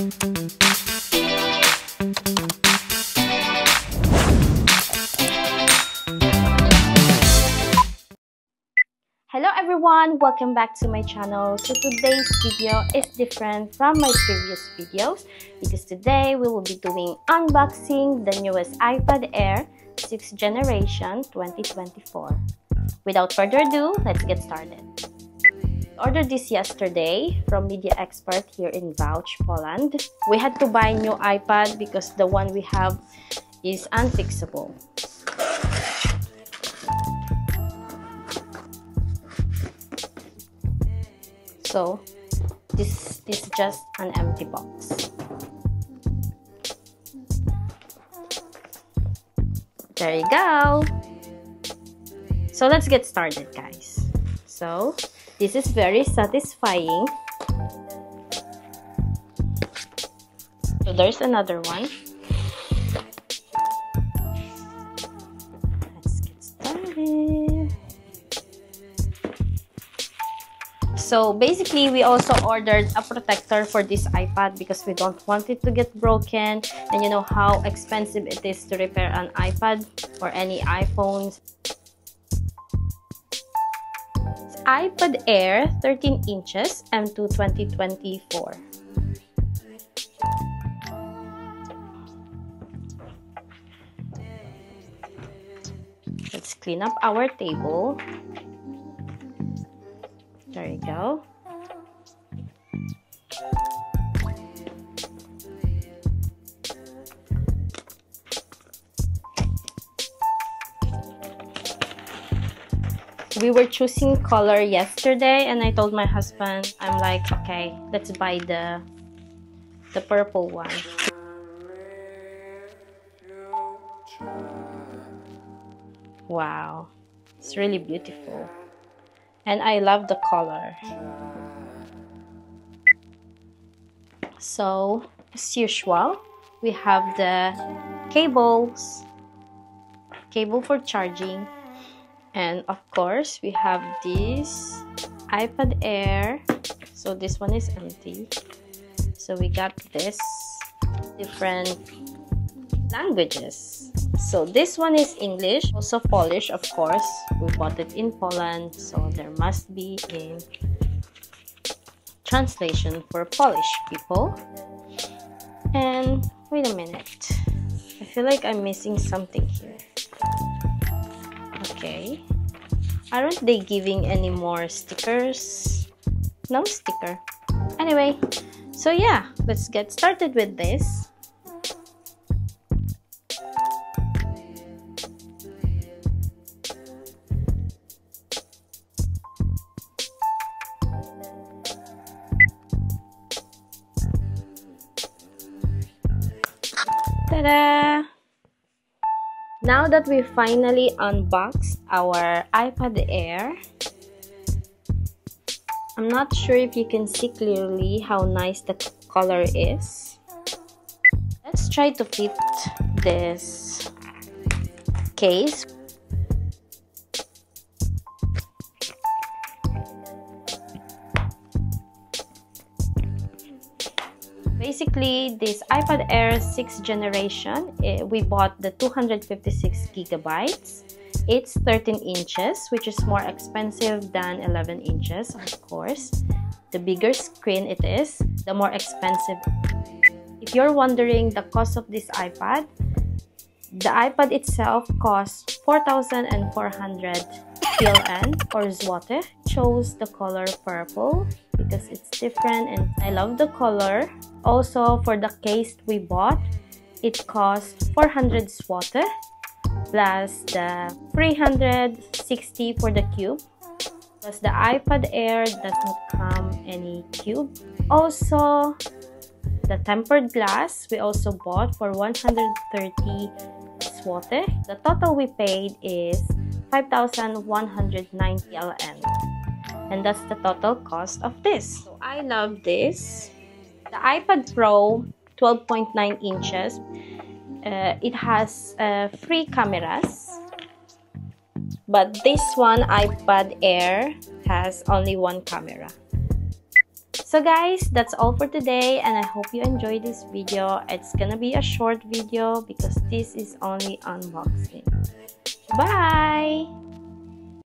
Hello everyone! Welcome back to my channel. So today's video is different from my previous videos because today we will be doing unboxing the newest iPad Air 6th generation 2024. Without further ado, let's get started. Ordered this yesterday from Media Expert here in Łódź, Poland. We had to buy new iPad because the one we have is unfixable. So this is just an empty box. There you go. So let's get started guys. So this is very satisfying. So there's another one. So basically, we also ordered a protector for this iPad because we don't want it to get broken. And you know how expensive it is to repair an iPad or any iPhones. iPad Air 13 inches M2 2024. Let's clean up our table. There you go. We were choosing color yesterday and I told my husband, I'm like, okay, let's buy the the purple one. Wow, it's really beautiful and I love the color. So, as usual, we have the cables, cable for charging, and of course, we have this iPad Air. So, this one is empty. So, we got this different languages. So this one is English, also Polish of course. We bought it in Poland, so there must be a translation for Polish people. And wait a minute. I feel like I'm missing something here. Okay. Aren't they giving any more stickers? No sticker. Anyway, so yeah, let's get started with this. Ta-da! Now that we finally unboxed our iPad Air, I'm not sure if you can see clearly how nice the color is. Let's try to fit this case basically this iPad Air 6th generation eh, we bought the 256 gigabytes. It's 13 inches which is more expensive than 11 inches of course. The bigger screen it is the more expensive. If you're wondering the cost of this iPad the iPad itself costs 4,400 PLN or zloty chose the color purple because it's different and I love the color also, for the case we bought, it cost 400 zloty plus the 360 for the cube. Plus the iPad Air does not come any cube. Also, the tempered glass we also bought for 130 zloty. The total we paid is 5,190 LN. And that's the total cost of this. So I love this the iPad Pro 12.9 inches, uh, it has uh, three cameras. But this one, iPad Air, has only one camera. So guys, that's all for today and I hope you enjoyed this video. It's gonna be a short video because this is only unboxing. Bye!